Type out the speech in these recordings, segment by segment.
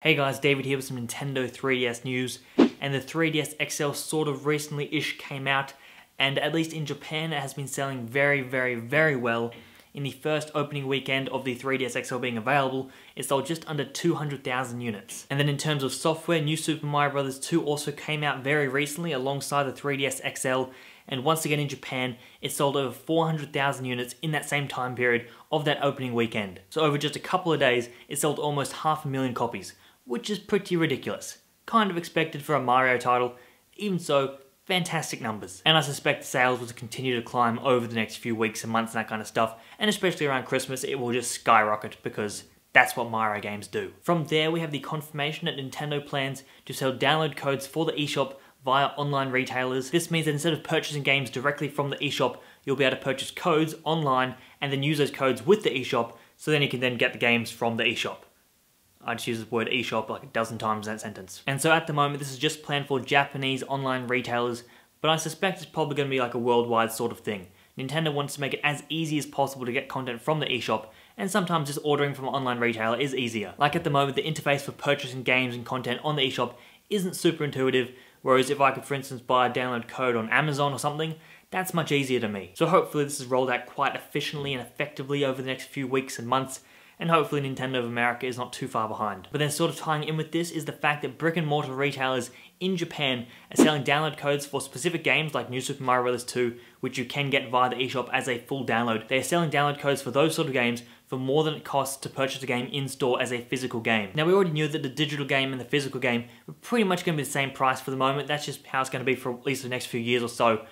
Hey guys, David here with some Nintendo 3DS news, and the 3DS XL sort of recently-ish came out, and at least in Japan it has been selling very, very, very well. In the first opening weekend of the 3DS XL being available, it sold just under 200,000 units. And then in terms of software, New Super Mario Bros. 2 also came out very recently alongside the 3DS XL, and once again in Japan, it sold over 400,000 units in that same time period of that opening weekend. So over just a couple of days, it sold almost half a million copies, which is pretty ridiculous. Kind of expected for a Mario title, even so, fantastic numbers. And I suspect sales will continue to climb over the next few weeks and months and that kind of stuff, and especially around Christmas, it will just skyrocket because that's what Mario games do. From there, we have the confirmation that Nintendo plans to sell download codes for the eShop via online retailers. This means that instead of purchasing games directly from the eShop, you'll be able to purchase codes online and then use those codes with the eShop so then you can then get the games from the eShop. I just use the word eShop like a dozen times in that sentence. And so at the moment, this is just planned for Japanese online retailers, but I suspect it's probably going to be like a worldwide sort of thing. Nintendo wants to make it as easy as possible to get content from the eShop, and sometimes just ordering from an online retailer is easier. Like at the moment, the interface for purchasing games and content on the eShop isn't super intuitive, whereas if I could, for instance, buy a download code on Amazon or something, that's much easier to me. So hopefully this is rolled out quite efficiently and effectively over the next few weeks and months, and hopefully Nintendo of America is not too far behind. But then sort of tying in with this is the fact that brick and mortar retailers in Japan are selling download codes for specific games like New Super Mario Bros. 2, which you can get via the eShop as a full download. They are selling download codes for those sort of games for more than it costs to purchase a game in-store as a physical game. Now we already knew that the digital game and the physical game were pretty much going to be the same price for the moment, that's just how it's going to be for at least the next few years or so.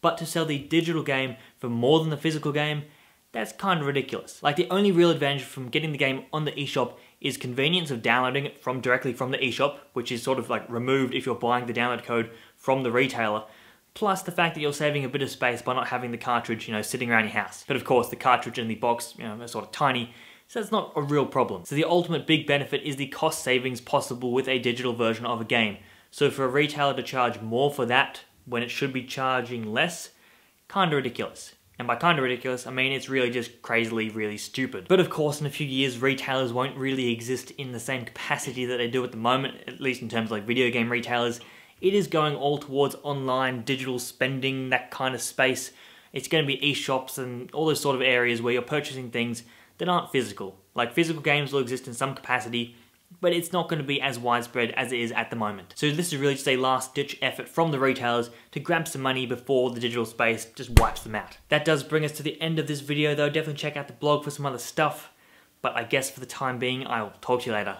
But to sell the digital game for more than the physical game, that's kind of ridiculous. Like the only real advantage from getting the game on the eShop is convenience of downloading it from directly from the eShop, which is sort of like removed if you're buying the download code from the retailer, plus the fact that you're saving a bit of space by not having the cartridge, you know, sitting around your house. But of course, the cartridge in the box, you know, are sort of tiny, so that's not a real problem. So the ultimate big benefit is the cost savings possible with a digital version of a game. So for a retailer to charge more for that when it should be charging less, kinda ridiculous. And by kind of ridiculous, I mean it's really just crazily, really stupid. But of course, in a few years, retailers won't really exist in the same capacity that they do at the moment, at least in terms of like video game retailers. It is going all towards online, digital spending, that kind of space. It's going to be e-shops and all those sort of areas where you're purchasing things that aren't physical. Like physical games will exist in some capacity, but it's not going to be as widespread as it is at the moment. So this is really just a last ditch effort from the retailers to grab some money before the digital space just wipes them out. That does bring us to the end of this video though, definitely check out the blog for some other stuff, but I guess for the time being I will talk to you later.